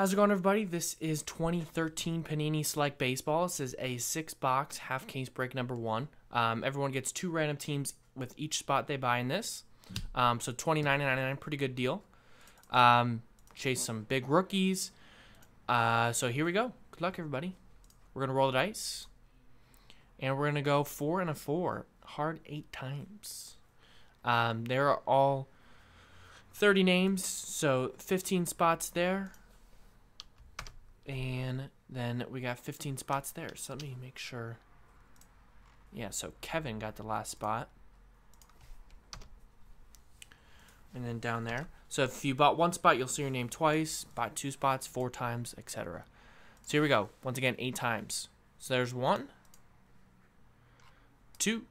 How's it going, everybody? This is 2013 Panini Select Baseball. This is a six box half case break number one. Um, everyone gets two random teams with each spot they buy in this. Um, so 29.99, pretty good deal. Um, chase some big rookies. Uh, so here we go. Good luck, everybody. We're gonna roll the dice, and we're gonna go four and a four, hard eight times. Um, there are all 30 names, so 15 spots there. And then we got 15 spots there. So let me make sure. Yeah, so Kevin got the last spot. And then down there. So if you bought one spot, you'll see your name twice. Bought two spots, four times, etc. So here we go. Once again, eight times. So there's one, two,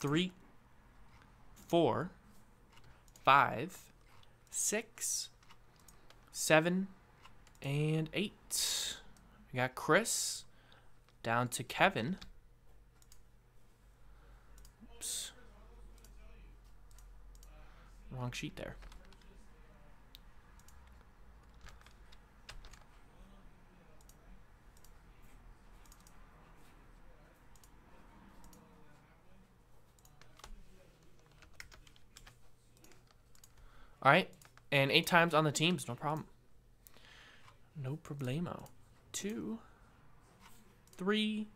three, four, five, six, seven, and eight. We got Chris down to Kevin. Oops. Wrong sheet there. All right, and eight times on the teams, no problem. No problemo. Two, three,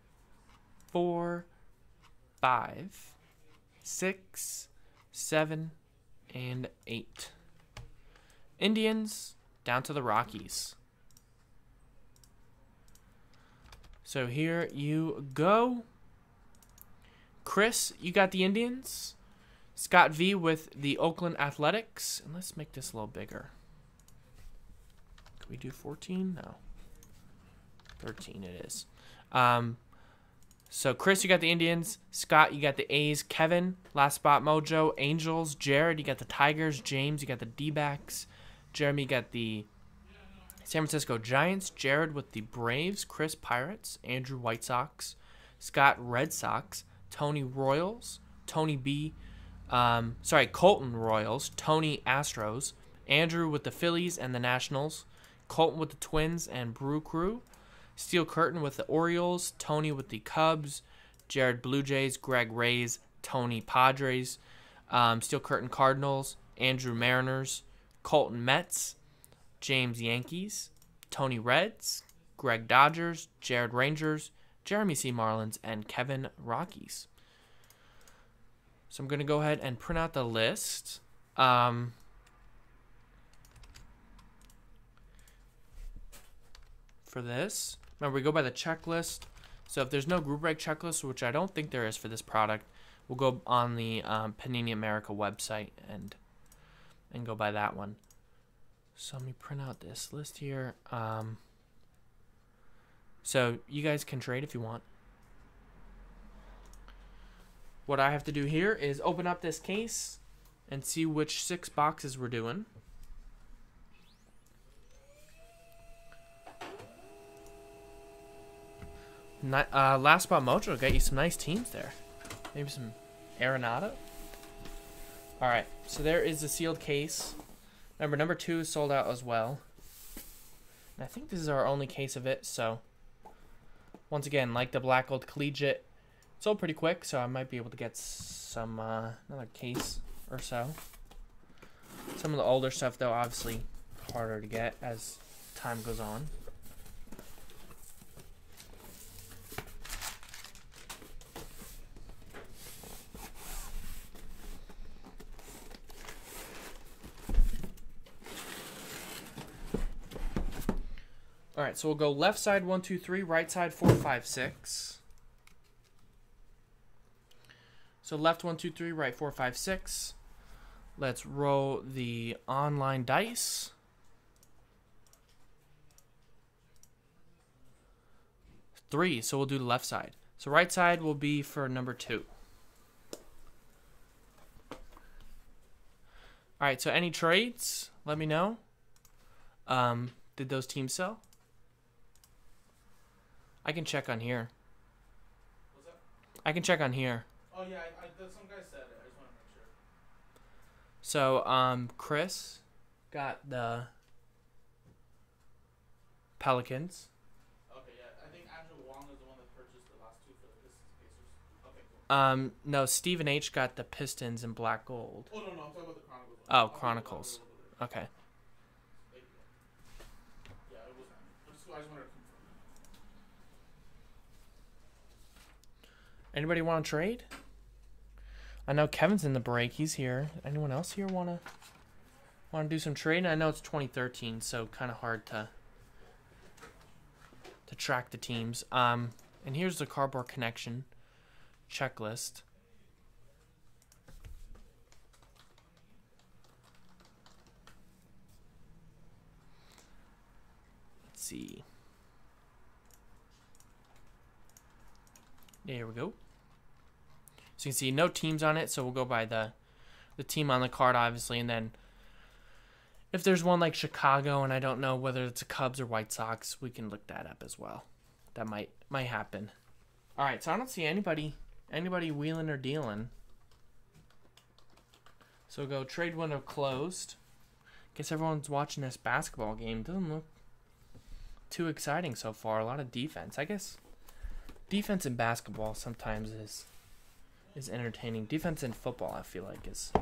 four, five, six, seven, and eight. Indians down to the Rockies. So here you go. Chris, you got the Indians. Scott V with the Oakland Athletics. And let's make this a little bigger. We do 14? No. 13 it is. Um, so Chris, you got the Indians. Scott, you got the A's. Kevin, last spot Mojo. Angels. Jared, you got the Tigers. James, you got the D-backs. Jeremy, you got the San Francisco Giants. Jared with the Braves. Chris, Pirates. Andrew, White Sox. Scott, Red Sox. Tony, Royals. Tony B, um, sorry, Colton Royals. Tony, Astros. Andrew with the Phillies and the Nationals. Colton with the Twins and Brew Crew. Steel Curtain with the Orioles. Tony with the Cubs. Jared Blue Jays. Greg Rays. Tony Padres. Um, Steel Curtain Cardinals. Andrew Mariners. Colton Mets. James Yankees. Tony Reds. Greg Dodgers. Jared Rangers. Jeremy C. Marlins. And Kevin Rockies. So I'm going to go ahead and print out the list. Um, for this. Remember, we go by the checklist. So if there's no group break checklist, which I don't think there is for this product, we'll go on the um, Panini America website and and go by that one. So let me print out this list here. Um, so you guys can trade if you want. What I have to do here is open up this case and see which six boxes we're doing. Uh, last spot Mojo got you some nice teams there. Maybe some Arenado. All right, so there is the sealed case. Remember, number two is sold out as well. And I think this is our only case of it, so once again, like the Black Gold Collegiate, sold pretty quick, so I might be able to get some uh, another case or so. Some of the older stuff, though, obviously harder to get as time goes on. Right, so we'll go left side one, two, three, right side four, five, six. So left one, two, three, right four, five, six. Let's roll the online dice. Three, so we'll do the left side. So right side will be for number two. All right, so any trades, let me know. Um, did those teams sell? I can check on here. What's that? I can check on here. Oh yeah, I, I, some guy said it. I just want to make sure. So, um, Chris got the Pelicans. Okay, yeah. I think Andrew Wong is the one that purchased the last two for the Pistons Pacers. Okay, cool. Um, no, Stephen H got the Pistons in black gold. Oh no, no, I'm talking about the Chronicles. Oh, I'll give you- I'll Chronicles. give you a little bit. Okay. Yeah, it was. I just wanted to confirm. Anybody want to trade? I know Kevin's in the break. He's here. Anyone else here want to want to do some trading? I know it's 2013, so kind of hard to to track the teams. Um, and here's the cardboard connection checklist. Let's see. There we go. So you can see no teams on it, so we'll go by the the team on the card, obviously, and then if there's one like Chicago, and I don't know whether it's a Cubs or White Sox, we can look that up as well. That might might happen. All right, so I don't see anybody anybody wheeling or dealing. So go trade window closed. Guess everyone's watching this basketball game. Doesn't look too exciting so far. A lot of defense. I guess defense in basketball sometimes is is entertaining. Defense in football, I feel like, is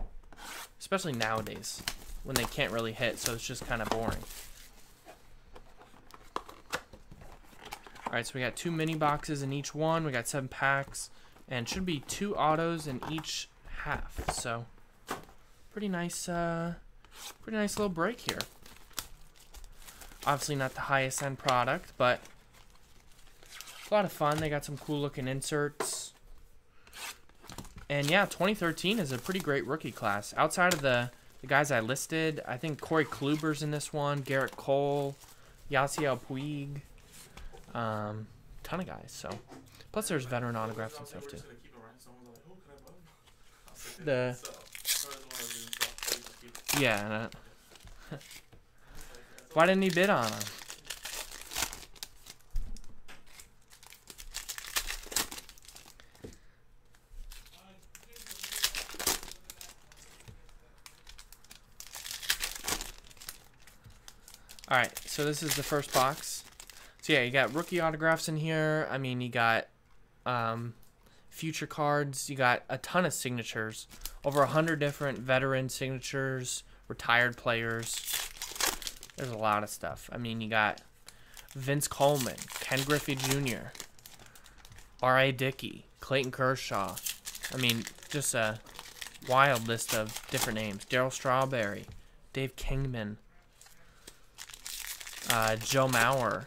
especially nowadays when they can't really hit, so it's just kind of boring. All right, so we got two mini boxes in each one. We got seven packs, and should be two autos in each half. So pretty nice, uh, pretty nice little break here. Obviously not the highest end product, but a lot of fun. They got some cool looking inserts. And yeah, 2013 is a pretty great rookie class. Outside of the, the guys I listed, I think Corey Kluber's in this one, Gerrit Cole, Yasiel Puig, um, ton of guys. So, plus there's veteran autographs and stuff too. The yeah. uh, Why didn't he bid on him? All right, so this is the first box. So yeah, you got rookie autographs in here. I mean, you got um, future cards. You got a ton of signatures. Over a hundred different veteran signatures, retired players. There's a lot of stuff. I mean, you got Vince Coleman, Ken Griffey Jr., R.A. Dickey, Clayton Kershaw. I mean, just a wild list of different names. Darryl Strawberry, Dave Kingman, uh, Joe Mauer,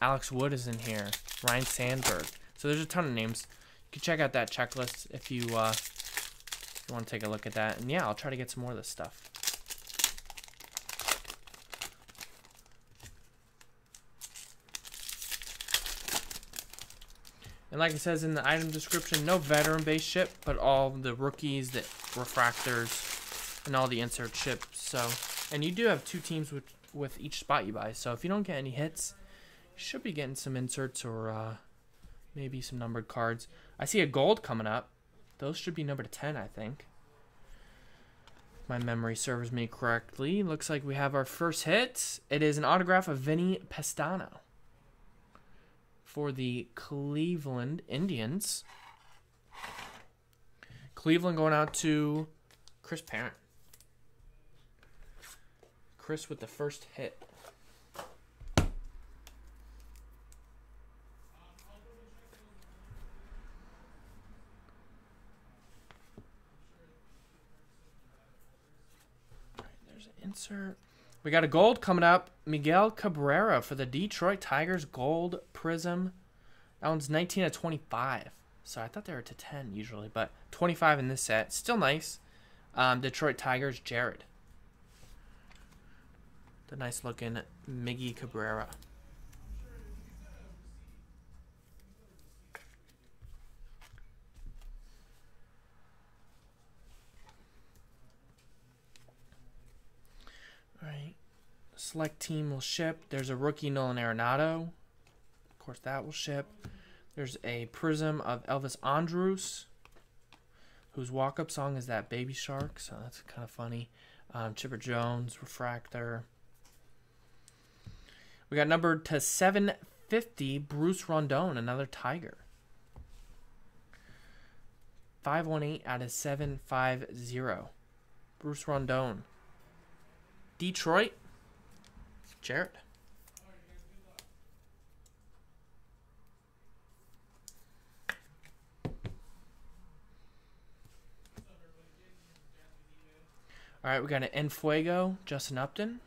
Alex Wood is in here, Ryne Sandberg. So there's a ton of names. You can check out that checklist if you, uh, if you want to take a look at that. And yeah, I'll try to get some more of this stuff. And like it says in the item description, no veteran base ship, but all the rookies, the refractors, and all the insert ships. So, and you do have two teams with with each spot you buy. So if you don't get any hits, you should be getting some inserts or uh, maybe some numbered cards. I see a gold coming up. Those should be number 10, I think. My memory serves me correctly. Looks like we have our first hit. It is an autograph of Vinny Pestano for the Cleveland Indians. Cleveland going out to Chris Parent. Chris with the first hit. There's an insert. We got a gold coming up. Miguel Cabrera for the Detroit Tigers Gold Prism. That one's 19 to 25. So I thought they were to 10 usually, but 25 in this set. Still nice. Um, Detroit Tigers Jared. The nice looking Miggy Cabrera. Alright. Select team will ship. There's a rookie Nolan Arenado. Of course, that will ship. There's a prism of Elvis Andrus, whose walk up song is that Baby Shark, so that's kind of funny. Um, Chipper Jones, Refractor. We got numbered to 750, Bruce Rondon, another Tiger. 518 out of 750. Bruce Rondon. Detroit. Jared. All right, we got an Enfuego, Justin Upton.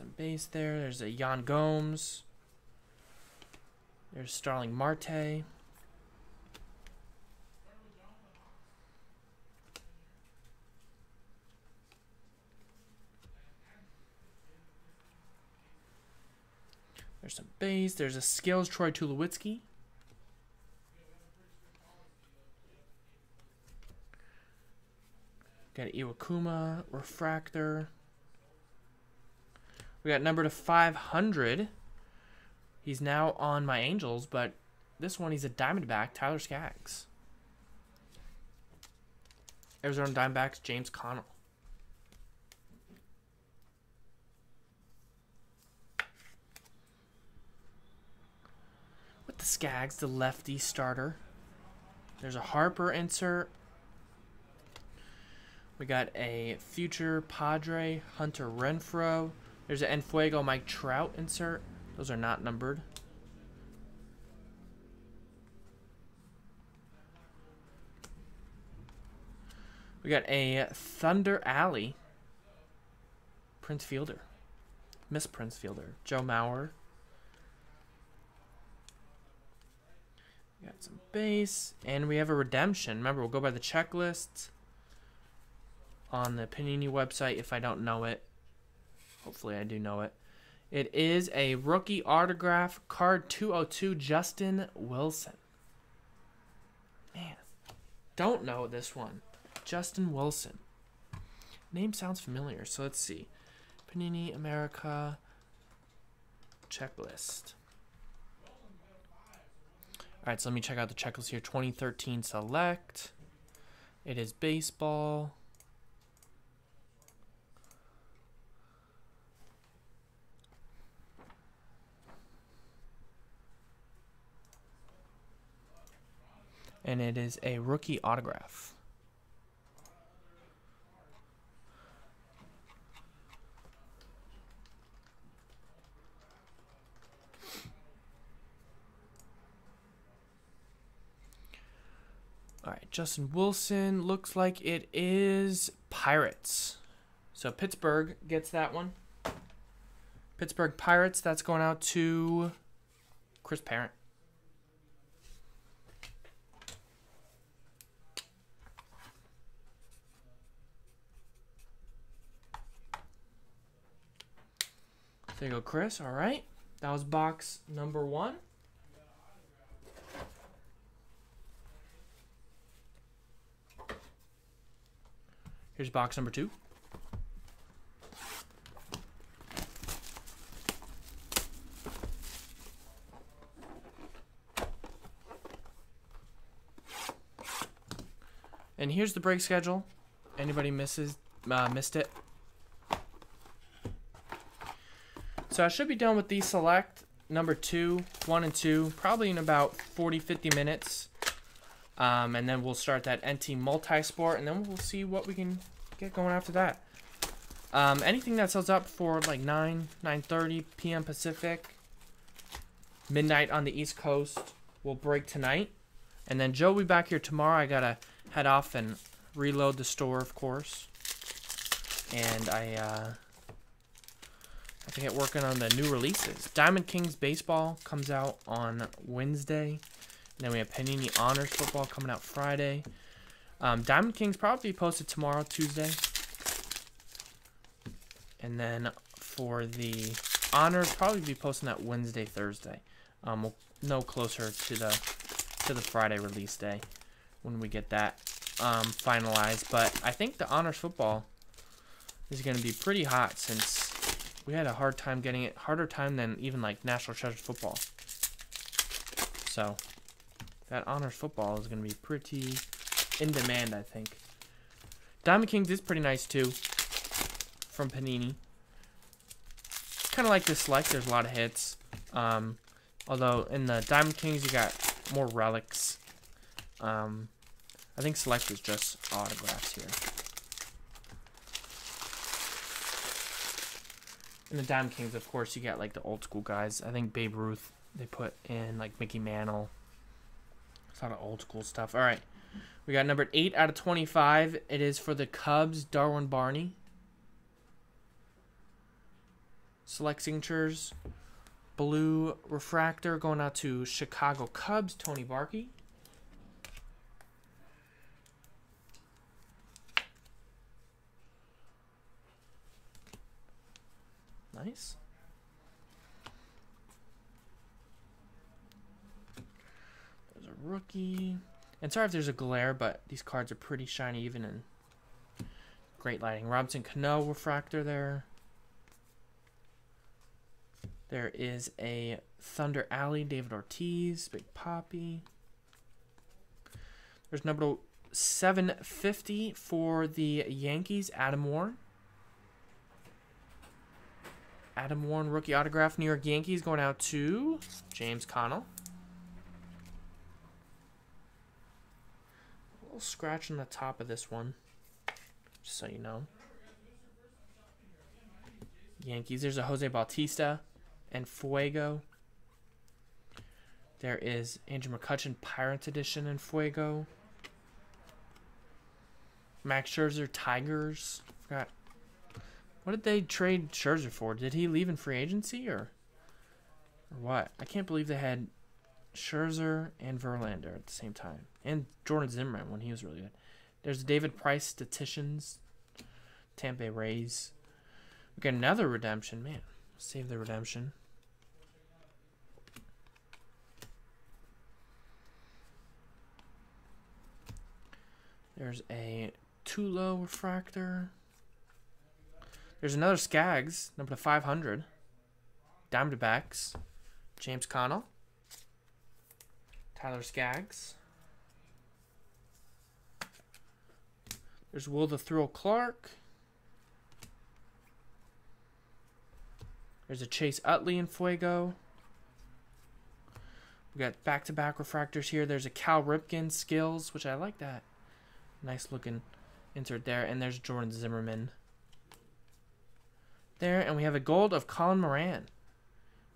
Some base there. There's a Yan Gomes. There's Starling Marte. There's some base. There's a skills Troy Tulowitzki. Got Iwakuma, Refractor. We got number to 500. He's now on my Angels, but this one he's a Diamondback, Tyler Skaggs. Arizona Diamondbacks, James Connell. With the Skaggs, the lefty starter. There's a Harper insert. We got a future Padre, Hunter Renfroe. There's an Enfuego Mike Trout insert. Those are not numbered. We got a Thunder Alley. Prince Fielder. Miss Prince Fielder. Joe Mauer. We got some base. And we have a redemption. Remember, we'll go by the checklist on the Panini website if I don't know it. Hopefully, I do know it. It is a rookie autograph card 202 Justin Wilson. Man, don't know this one. Justin Wilson. Name sounds familiar, so let's see. Panini America checklist. All right, so let me check out the checklist here. 2013 select. It is baseball. And it is a rookie autograph. All right, Justin Wilson looks like it is Pirates. So Pittsburgh gets that one. Pittsburgh Pirates, that's going out to Chris Parent. There you go, Chris. All right. That was box number one. Here's box number two. And here's the break schedule. Anybody misses uh, missed it? So I should be done with the select number two, one and two, probably in about 40, 50 minutes. Um, and then we'll start that NT multi-sport, and then we'll see what we can get going after that. Um, anything that sells up for like 9, 9.30 p.m. Pacific, midnight on the East Coast, will break tonight. And then Joe will be back here tomorrow. I got to head off and reload the store, of course. And I... Uh, to get working on the new releases. Diamond Kings Baseball comes out on Wednesday. And then we have Panini Honors Football coming out Friday. Um, Diamond Kings probably posted tomorrow, Tuesday. And then for the Honors, probably be posting that Wednesday, Thursday. Um, we'll know closer to the to the Friday release day when we get that um, finalized. But I think the Honors Football is going to be pretty hot since we had a hard time getting it, harder time than even like National Treasure football. So that honors football is going to be pretty in demand, I think. Diamond Kings is pretty nice too, from Panini. kind of like this select. There's a lot of hits. Um, although in the Diamond Kings you got more relics. Um, I think select is just autographs here. In the Diamond Kings, of course, you got like the old school guys. I think Babe Ruth they put in like Mickey Mantle. It's a lot of old school stuff. All right, we got number eight out of twenty-five. It is for the Cubs, Darwin Barney. Select signatures. Blue refractor going out to Chicago Cubs, Tony Barkey. Nice. There's a rookie. And sorry if there's a glare, but these cards are pretty shiny even in great lighting. Robinson Cano refractor there. There is a Thunder Alley, David Ortiz, Big Papi. There's number 750 for the Yankees, Adam Warren. Adam Warren rookie autograph, New York Yankees going out to James Connell. A little scratch on the top of this one, just so you know. Yankees, there's a Jose Bautista En Fuego. There is Andrew McCutchen Pirates Edition En Fuego. Max Scherzer Tigers. Forgot. What did they trade Scherzer for? Did he leave in free agency or or what? I can't believe they had Scherzer and Verlander at the same time. And Jordan Zimmermann when he was really good. There's David Price Statisticians. Tampa Bay Rays. We got another redemption. Man, save the redemption. There's a Tulo refractor. There's another Skaggs, number 500. Diamondbacks. James Connell. Tyler Skaggs. There's Will the Thrill Clark. There's a Chase Utley En Fuego. We got back-to-back refractors here. There's a Cal Ripken Skills, which I like that. Nice looking insert there. And there's Jordan Zimmermann. There, and we have a gold of Colin Moran.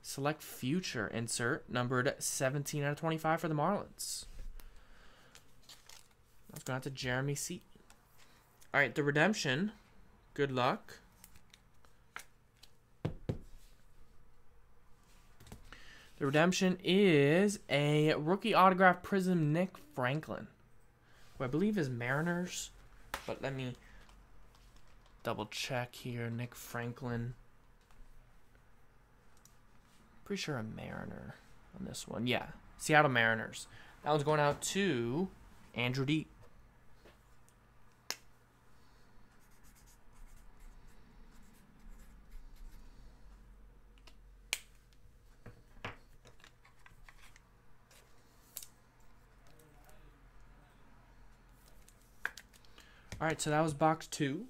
Select future insert, numbered 17 out of 25 for the Marlins. That's going out to Jeremy C. All right, the redemption. Good luck. The redemption is a rookie autograph prism Nick Franklin, who I believe is Mariners. But let me double check here. Nick Franklin. Pretty sure a Mariner on this one. Yeah, Seattle Mariners. That one's going out to Andrew D. All right, so that was box two.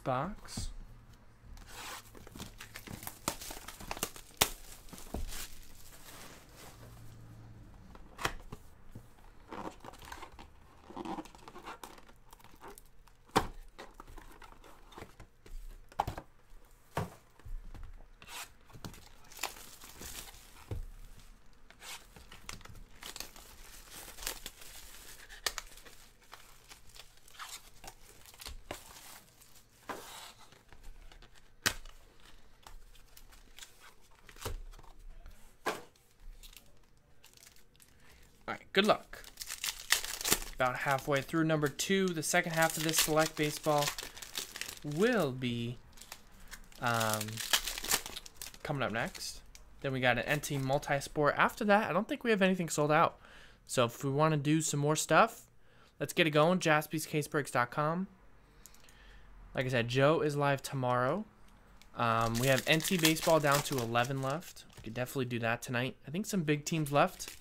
Next right, good luck. About halfway through number two, the second half of this select baseball will be um, coming up next. Then we got an NT multi-sport. After that, I don't think we have anything sold out. So if we want to do some more stuff, let's get it going. JaspysCaseBreaks.com. Like I said, Joe is live tomorrow. Um, we have NT baseball down to 11 left. We could definitely do that tonight. I think some big teams left.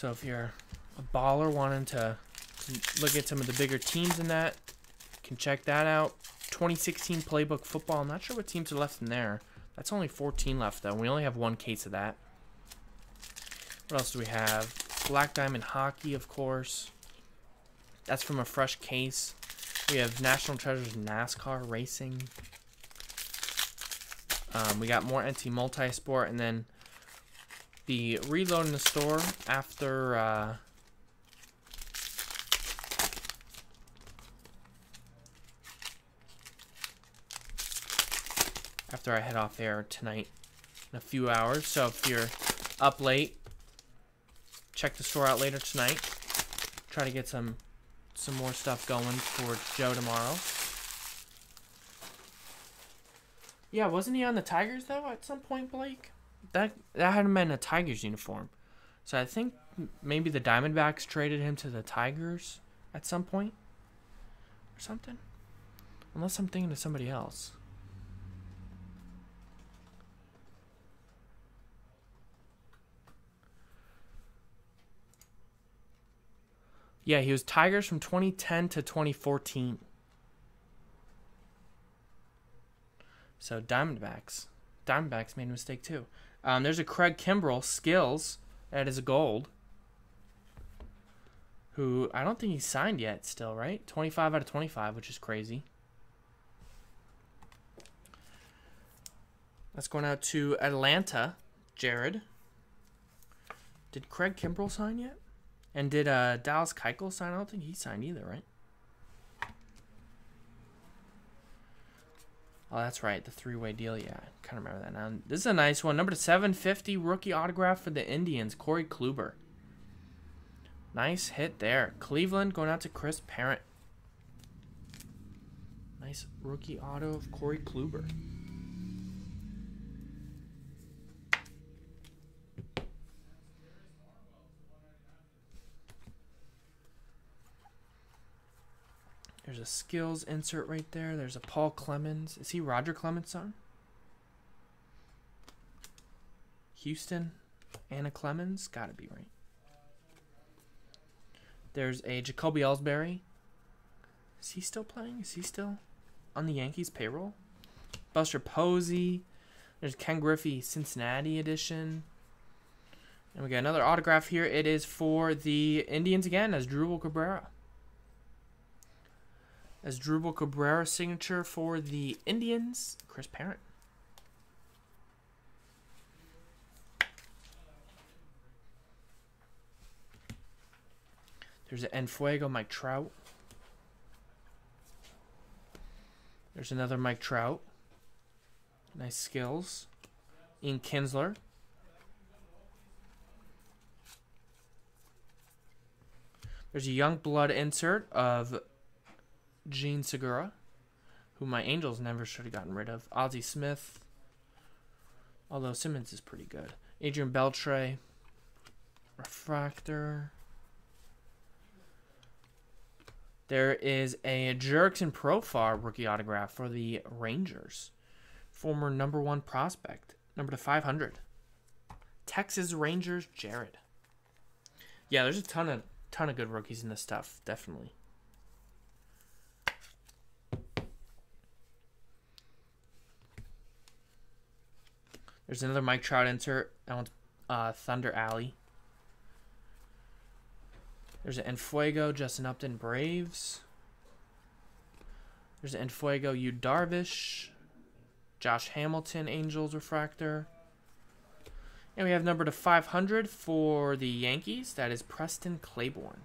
So if you're a baller wanting to look at some of the bigger teams in that, you can check that out. 2016 playbook football. I'm not sure what teams are left in there. That's only 14 left though. We only have one case of that. What else do we have? Black Diamond Hockey, of course. That's from a fresh case. We have National Treasures NASCAR Racing. Um, we got more NT Multisport, and then the reload in the store after uh, after I head off air tonight in a few hours. So if you're up late, check the store out later tonight. Try to get some some more stuff going for Joe tomorrow. Yeah, wasn't he on the Tigers though at some point, Blake? That that had him in a Tigers uniform. So I think maybe the Diamondbacks traded him to the Tigers at some point or something. Unless I'm thinking of somebody else. Yeah, he was Tigers from 2010 to 2014. So Diamondbacks. Diamondbacks made a mistake too. Um, there's a Craig Kimbrel skills that is a gold. Who I don't think he's signed yet. Still right, 25 out of 25, which is crazy. That's going out to Atlanta, Jared. Did Craig Kimbrel sign yet? And did uh, Dallas Keuchel sign? I don't think he signed either, right? Oh, that's right. The three-way deal. Yeah, I kind of remember that now. This is a nice one. Number 750 rookie autograph for the Indians, Corey Kluber. Nice hit there. Cleveland going out to Chris Parent. Nice rookie auto of Corey Kluber. There's a skills insert right there. There's a Paul Clemens. Is he Roger Clemens' son? Houston, Anna Clemens. Gotta be right. There's a Jacoby Ellsbury. Is he still playing? Is he still on the Yankees payroll? Buster Posey. There's Ken Griffey Cincinnati edition. And we got another autograph here. It is for the Indians again Asdrubal Cabrera Asdrubal Cabrera signature for the Indians, Chris Parent. There's an Enfuego Mike Trout. There's another Mike Trout. Nice skills. Ian Kinsler. There's a young blood insert of Jean Segura, who my Angels never should have gotten rid of. Ozzie Smith, although Simmons is pretty good. Adrian Beltre, Refractor. There is a Jurickson Profar rookie autograph for the Rangers. Former number one prospect, number to 500. Texas Rangers, Jared. Yeah, there's a ton of ton of good rookies in this stuff, definitely. There's another Mike Trout insert. That one's uh, Thunder Alley. There's an Enfuego, Justin Upton, Braves. There's an Enfuego, Yu Darvish. Josh Hamilton, Angels Refractor. And we have number to 500 for the Yankees. That is Preston Claiborne.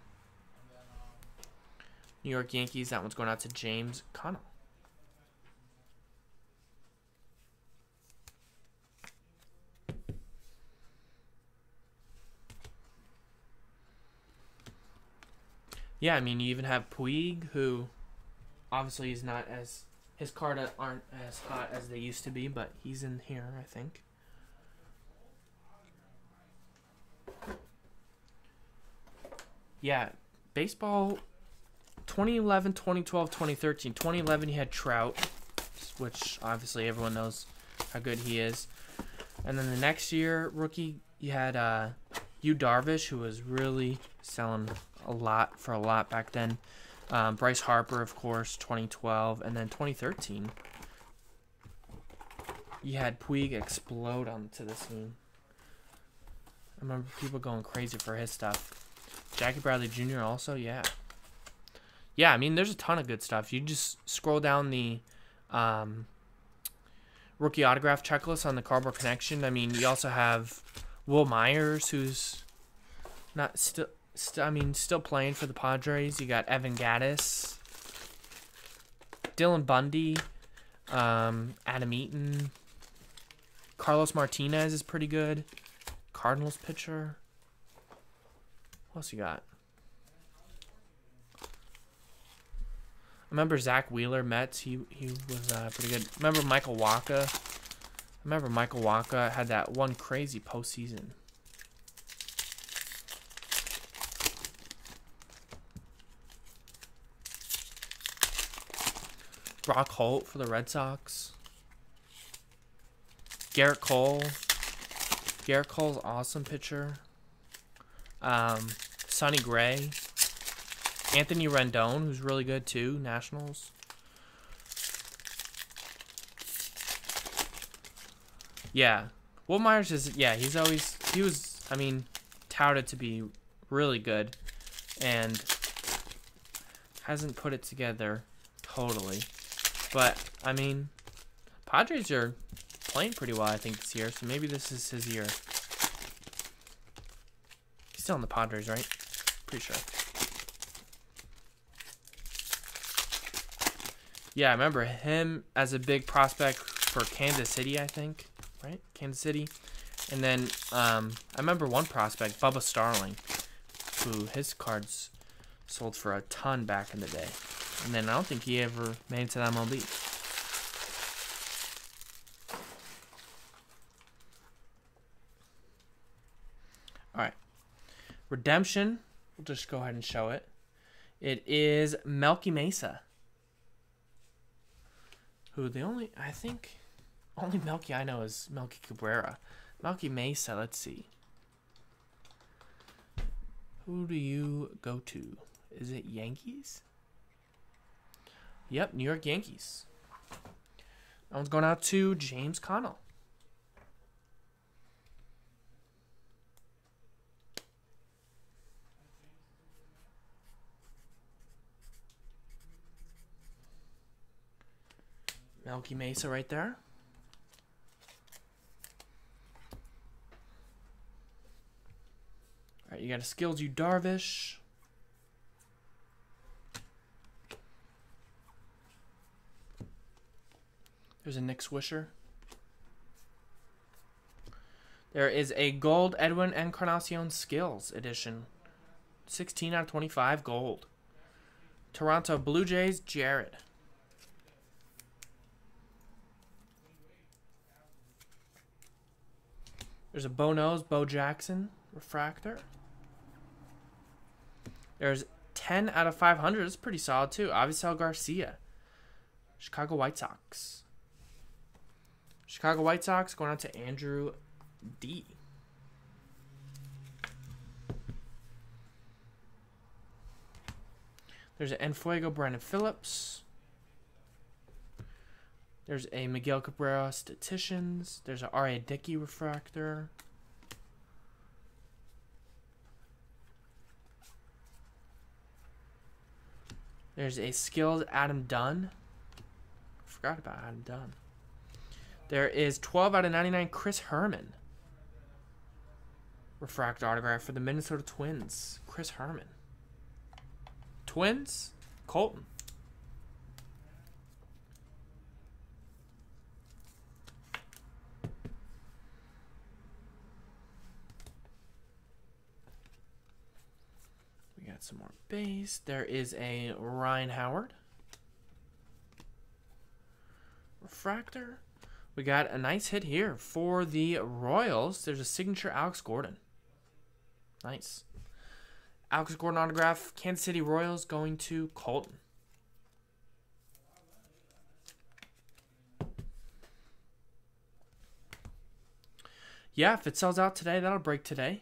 New York Yankees. That one's going out to James Connell. Yeah, I mean, you even have Puig, who obviously is not as his card aren't as hot as they used to be, but he's in here, I think. Yeah, baseball 2011, 2012, 2013. 2011 you had Trout. Which obviously everyone knows how good he is. And then the next year, rookie, you had uh, Yu Darvish, who was really selling a lot for a lot back then. Um, Bryce Harper, of course, 2012, and then 2013. You had Puig explode onto the scene. I remember people going crazy for his stuff. Jackie Bradley Jr. also, yeah. Yeah, I mean, there's a ton of good stuff. You just scroll down the um, rookie autograph checklist on the Cardboard Connection. I mean, you also have Wil Myers, who's not still, st- I mean, still playing for the Padres. You got Evan Gattis, Dylan Bundy, um, Adam Eaton, Carlos Martinez is pretty good. Cardinals pitcher. What else you got? I remember Zack Wheeler Mets. He he was uh, pretty good. Remember Michael Wacha. I remember Michael Wacha had that one crazy postseason. Brock Holt for the Red Sox. Gerrit Cole. Gerrit Cole's awesome pitcher. Um, Sonny Gray. Anthony Rendon, who's really good too, Nationals. Yeah. Wil Myers is yeah, he's always he was I mean, touted to be really good and hasn't put it together totally. But I mean, Padres are playing pretty well I think this year, so maybe this is his year. He's still in the Padres, right? Pretty sure. Yeah, I remember him as a big prospect for Kansas City, I think, right? Kansas City. And then um, I remember one prospect, Bubba Starling, who his cards sold for a ton back in the day. And then I don't think he ever made it to the MLB. All right. Redemption. We'll just go ahead and show it. It is Melky Mesa who the only I think only Melky I know is Melky Cabrera. Melky Mesa, let's see. Who do you go to? Is it Yankees? Yep, New York Yankees. That one's going out to James Connell. Melky Mesa right there. All right, you got a skills Yu Darvish. There's a Nick Swisher. There is a gold Edwin Encarnacion Skills edition. 16 out of 25 gold. Toronto Blue Jays, Jared. There's a Bo Knows, Bo Jackson refractor. There's 10 out of 500. It's pretty solid too. Avisail Garcia. Chicago White Sox. Chicago White Sox going out to Andrew D. There's an Enfuego Brandon Phillips. There's a Miguel Cabrera Statisticians. There's a R.A. Dickey Refractor. There's a skilled Adam Dunn. Forgot about Adam Dunn. There is 12 out of 99 Chris Herrmann. Refractor autograph for the Minnesota Twins. Chris Herrmann. Twins? Colton. We got some more base. There is a Ryan Howard. Refractor. We got a nice hit here for the Royals. There's a signature Alex Gordon. Nice. Alex Gordon autograph. Kansas City Royals going to Colton. Yeah, if it sells out today, that'll break today.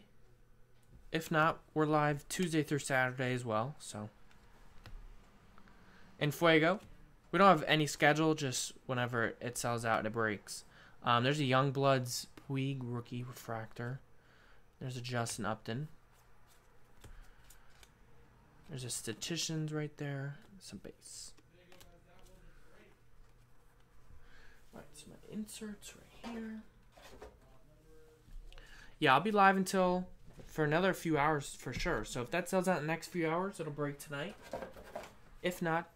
If not, we're live Tuesday through Saturday as well, so. And Fuego, we don't have any schedule. Just whenever it sells out, and it breaks. Um, there's a Youngbloods Puig rookie refractor. There's a Justin Upton. There's a statisticians right there. Some base. Alright, so my inserts right here. Yeah, I'll be live until for another few hours for sure. So if that sells out in the next few hours, it'll break tonight. If not,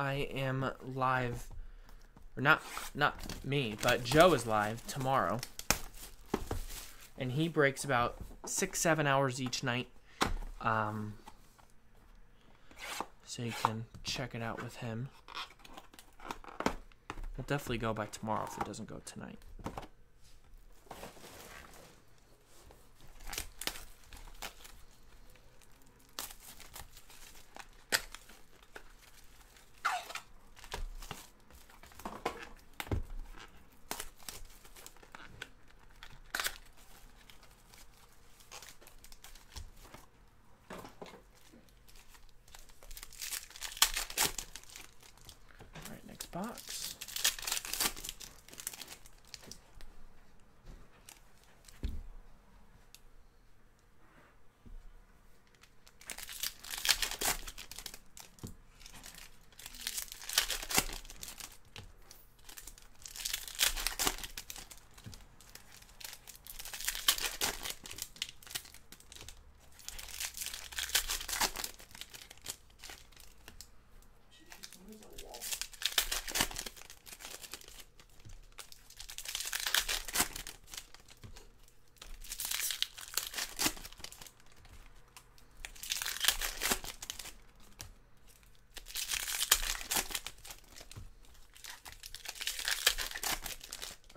I am live or not not me, but Joe is live tomorrow. And he breaks about six, seven hours each night. Um, so you can check it out with him. We'll definitely go by tomorrow if it doesn't go tonight. All right, next box.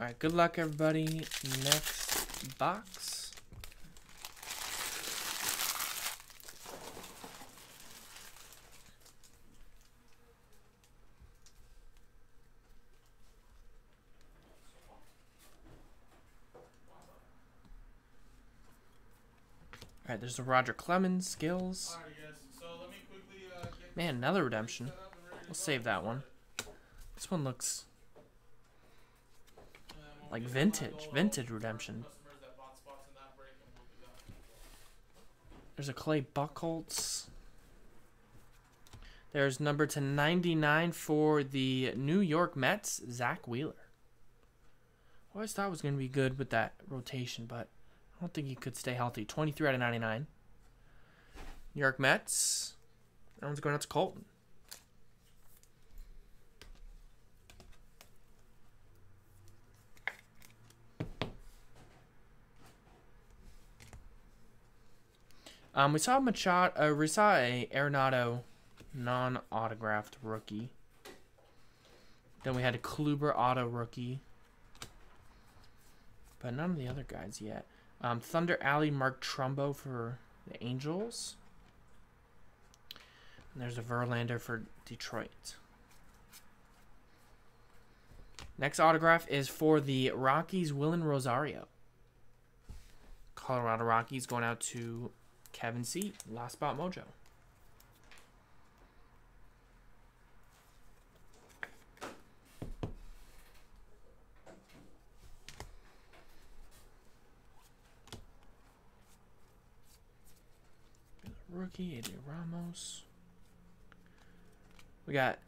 All right, good luck, everybody. Next box. All right, there's the Roger Clemens skills. Man, another redemption. We'll save that one. This one looks like vintage, vintage redemption. There's a Clay Buchholz. There's number to 99 for the New York Mets, Zack Wheeler. I always thought was going to be good with that rotation, but I don't think he could stay healthy. 23 out of 99. New York Mets. That one's going out to Colton. Um, we saw Machado. Uh, we saw a Arenado non-autographed rookie. Then we had a Kluber auto rookie, but none of the other guys yet. Um, Thunder Alley Mark Trumbo for the Angels. And there's a Verlander for Detroit. Next autograph is for the Rockies, Wilin Rosario. Colorado Rockies going out to Kevin C. Last Spot Mojo. Rookie AJ Ramos. We got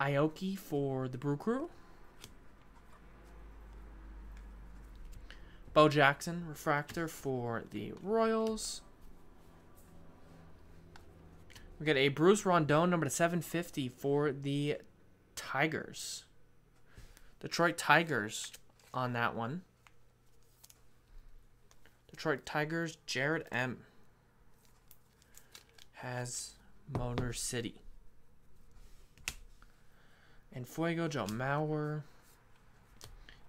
Aoki for the Brew Crew. Bo Jackson refractor for the Royals. We got a Bruce Rondon number to 750 for the Tigers. Detroit Tigers on that one. Detroit Tigers, Jared M. has Motor City. En Fuego, Joe Mauer.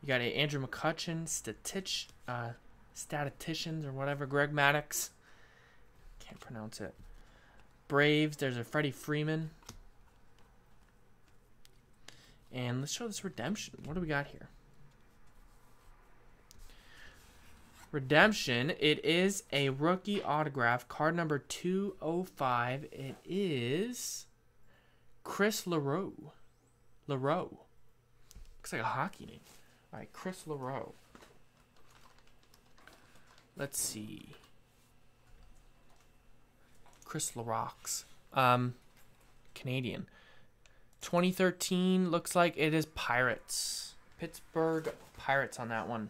You got a Andrew McCutchen, statich, uh, statisticians or whatever. Greg Maddux. Can't pronounce it. Braves. There's a Freddie Freeman. And let's show this redemption. What do we got here? Redemption. It is a rookie autograph, card number 205. It is Chris LaRoe. LaRoe. Looks like a hockey name. All right, Chris LaRoe. Let's see. Chris LaRocks. Um, Canadian. 2013 looks like it is Pirates. Pittsburgh Pirates on that one.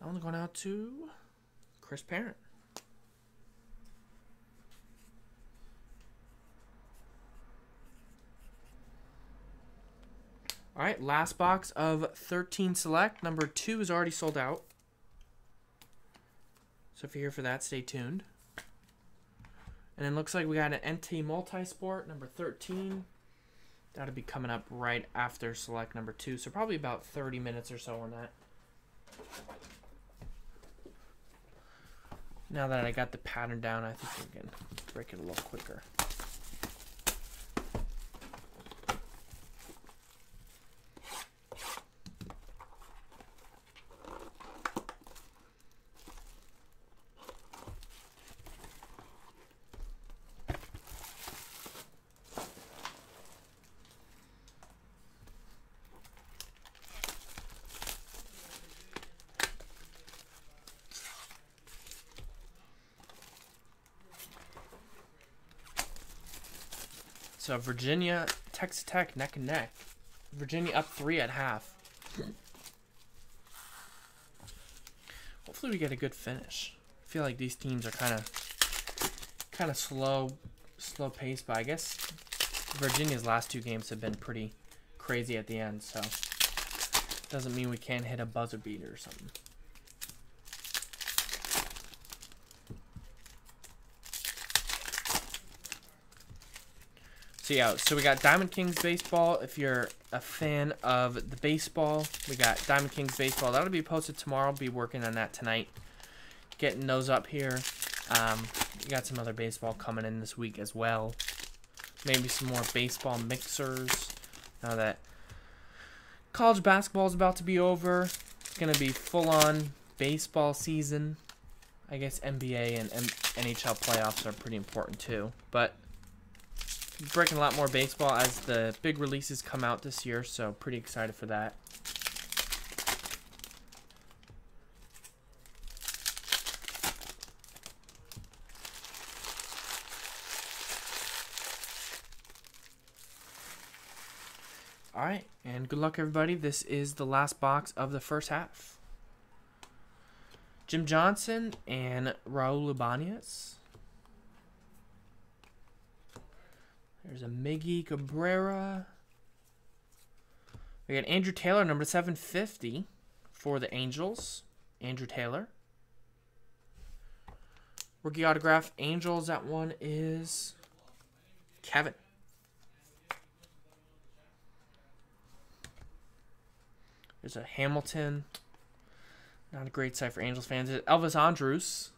That one's going out to Chris Parent. All right, last box of 13 select. Number two is already sold out. So if you're here for that, stay tuned. And then looks like we got an NT Multisport number 13. That'll be coming up right after select number two. So probably about 30 minutes or so on that. Now that I got the pattern down, I think we can break it a little quicker. So Virginia, Texas Tech, neck and neck. Virginia up three at half. Hopefully we get a good finish. I feel like these teams are kind of, kind of slow, slow paced. But I guess Virginia's last two games have been pretty crazy at the end. So doesn't mean we can't hit a buzzer beater or something. So yeah, so we got Diamond Kings baseball. If you're a fan of the baseball, we got Diamond Kings baseball. That'll be posted tomorrow. I'll be working on that tonight, getting those up here. Um, we got some other baseball coming in this week as well. Maybe some more baseball mixers. Now that college basketball is about to be over, it's gonna be full on baseball season. I guess NBA and M NHL playoffs are pretty important too, but breaking a lot more baseball as the big releases come out this year, so pretty excited for that. All right, and good luck, everybody. This is the last box of the first half. Jim Johnson and Raul Ibanez. There's a Miggy Cabrera. We got Andrew Taylor, number 750 for the Angels. Andrew Taylor. Rookie autograph, Angels. That one is Kevin. There's a Hamilton. Not a great sight for Angels fans. Elvis Andrus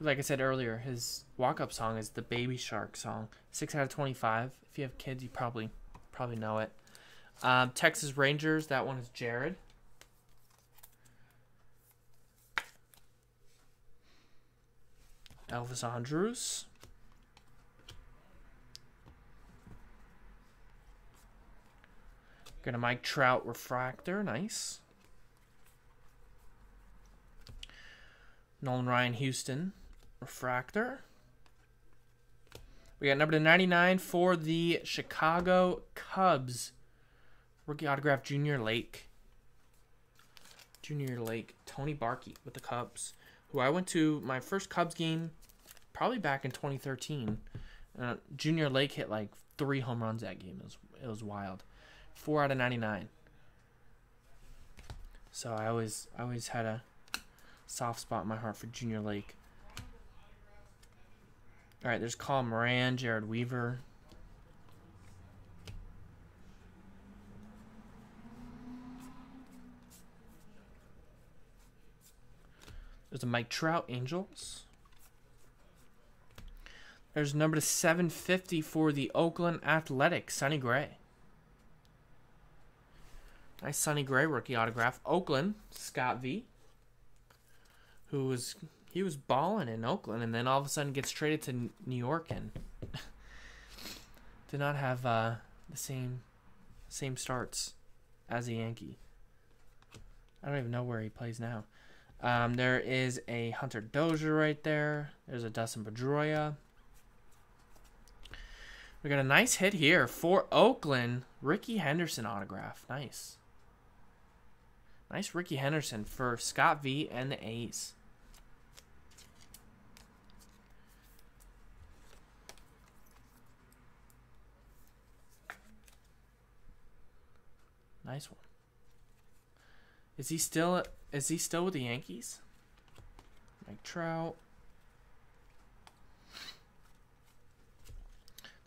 like I said earlier, his walk-up song is the Baby Shark song. Six out of twenty-five. If you have kids, you probably probably know it. Um, Texas Rangers. That one is Jared. Elvis Andrus. Got a Mike Trout refractor. Nice. Nolan Ryan Houston. Refractor. We got number 99 for the Chicago Cubs. Rookie autograph, Junior Lake. Junior Lake. Tony Barkey with the Cubs. Who I went to my first Cubs game probably back in 2013. Uh, Junior Lake hit like three home runs that game. It was, it was wild. Four out of 99. So I always I always had a soft spot in my heart for Junior Lake. All right, there's Colin Moran, Jered Weaver. There's a Mike Trout Angels. There's number 750 for the Oakland Athletics, Sonny Gray. Nice Sonny Gray rookie autograph. Oakland, Scott V. Who was he was balling in Oakland and then all of a sudden gets traded to New York and did not have uh, the same same starts as a Yankee. I don't even know where he plays now. Um, there is a Hunter Dozier right there. There's a Dustin Pedroia. We got a nice hit here for Oakland. Rickey Henderson autograph. Nice. Nice Rickey Henderson for Scott V and the A's. Nice one. Is he still is he still with the Yankees? Mike Trout.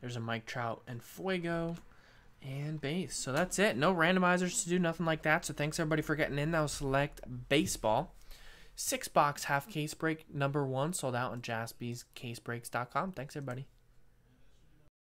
There's a Mike Trout En Fuego and base. So that's it. No randomizers to do, nothing like that. So thanks everybody for getting in. That was select baseball. Six box half case break number one sold out on jaspyscasebreaks.com. Thanks everybody.